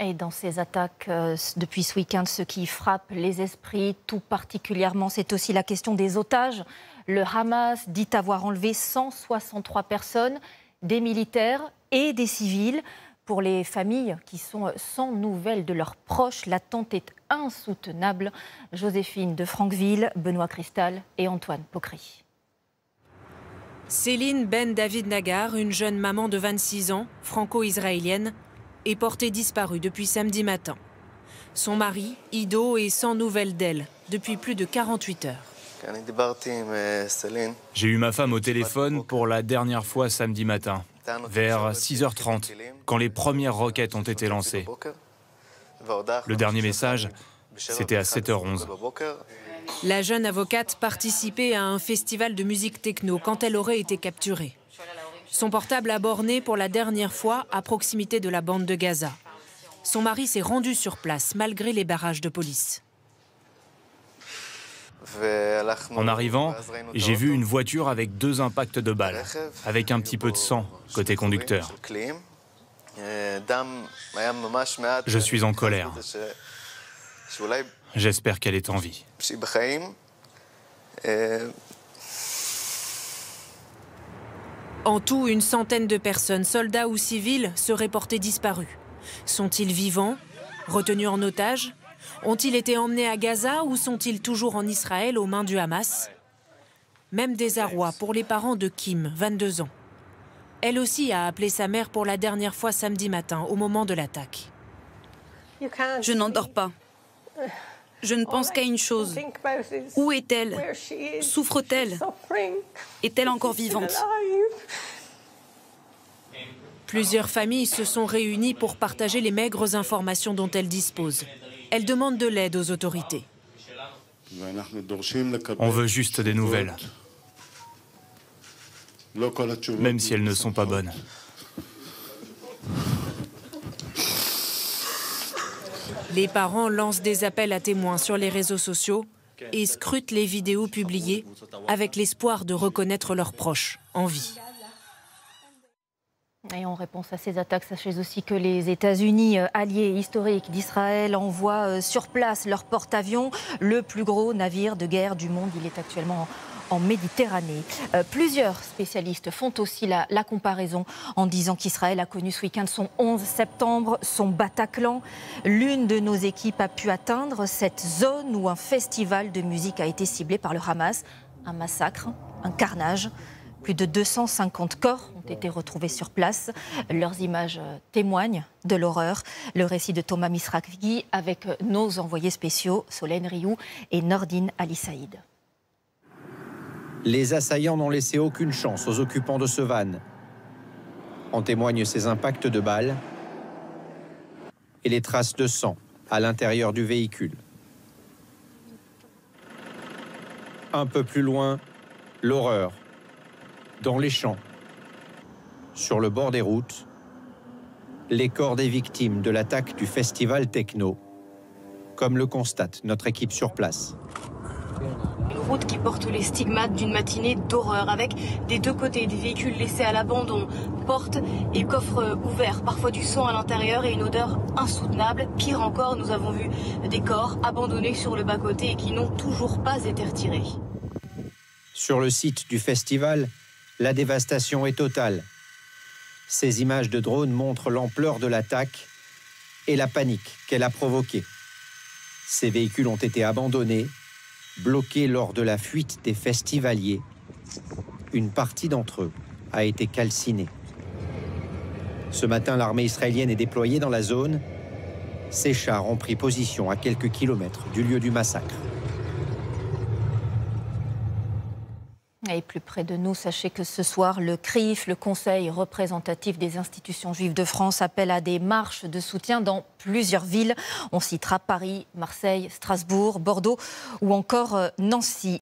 Et dans ces attaques euh, depuis ce week-end, ce qui frappe les esprits tout particulièrement, c'est aussi la question des otages. Le Hamas dit avoir enlevé 163 personnes, des militaires et des civils. Pour les familles qui sont sans nouvelles de leurs proches, l'attente est insoutenable. Joséphine de Franqueville, Benoît Cristal et Antoine Pocry. Céline Ben David Nagar, une jeune maman de 26 ans, franco-israélienne, est portée disparue depuis samedi matin. Son mari, Ido, est sans nouvelles d'elle depuis plus de 48 heures. J'ai eu ma femme au téléphone pour la dernière fois samedi matin, vers 6h30, quand les premières roquettes ont été lancées. Le dernier message, c'était à 7h11. La jeune avocate participait à un festival de musique techno quand elle aurait été capturée. Son portable a borné pour la dernière fois à proximité de la bande de Gaza. Son mari s'est rendu sur place malgré les barrages de police. En arrivant, j'ai vu une voiture avec deux impacts de balles, avec un petit peu de sang côté conducteur. Je suis en colère. J'espère qu'elle est en vie. En tout, une centaine de personnes, soldats ou civils, seraient portés disparus. Sont-ils vivants Retenus en otage? Ont-ils été emmenés à Gaza ou sont-ils toujours en Israël aux mains du Hamas? Même désarroi pour les parents de Kim, 22 ans. Elle aussi a appelé sa mère pour la dernière fois samedi matin, au moment de l'attaque. Je n'endors pas. Je ne pense qu'à une chose. Où est-elle? Souffre-t-elle? Est-elle encore vivante? Plusieurs familles se sont réunies pour partager les maigres informations dont elles disposent. Elles demandent de l'aide aux autorités. On veut juste des nouvelles, même si elles ne sont pas bonnes. Les parents lancent des appels à témoins sur les réseaux sociaux et scrutent les vidéos publiées avec l'espoir de reconnaître leurs proches en vie. Et en réponse à ces attaques, sachez aussi que les États-Unis, euh, alliés historiques d'Israël, envoient euh, sur place leur porte-avions, le plus gros navire de guerre du monde. Il est actuellement en Méditerranée. Euh, plusieurs spécialistes font aussi la, comparaison en disant qu'Israël a connu ce week-end son 11 septembre, son Bataclan. L'une de nos équipes a pu atteindre cette zone où un festival de musique a été ciblé par le Hamas. Un massacre, un carnage. Plus de 250 corps ont été retrouvés sur place. Leurs images témoignent de l'horreur. Le récit de Thomas Misrakvi avec nos envoyés spéciaux Solène Rioux et Nordine Ali Saïd. Les assaillants n'ont laissé aucune chance aux occupants de ce van. En témoignent ces impacts de balles et les traces de sang à l'intérieur du véhicule. Un peu plus loin, l'horreur. Dans les champs, sur le bord des routes, les corps des victimes de l'attaque du festival techno, comme le constate notre équipe sur place route qui porte les stigmates d'une matinée d'horreur, avec des deux côtés des véhicules laissés à l'abandon, portes et coffres ouverts, parfois du sang à l'intérieur et une odeur insoutenable. Pire encore, nous avons vu des corps abandonnés sur le bas-côté et qui n'ont toujours pas été retirés. Sur le site du festival, la dévastation est totale. Ces images de drones montrent l'ampleur de l'attaque et la panique qu'elle a provoquée. Ces véhicules ont été abandonnés bloqués lors de la fuite des festivaliers. Une partie d'entre eux a été calcinée. Ce matin, l'armée israélienne est déployée dans la zone. Ces chars ont pris position à quelques kilomètres du lieu du massacre. Et plus près de nous, sachez que ce soir, le CRIF, le Conseil représentatif des institutions juives de France, appelle à des marches de soutien dans plusieurs villes. On citera Paris, Marseille, Strasbourg, Bordeaux ou encore euh, Nancy.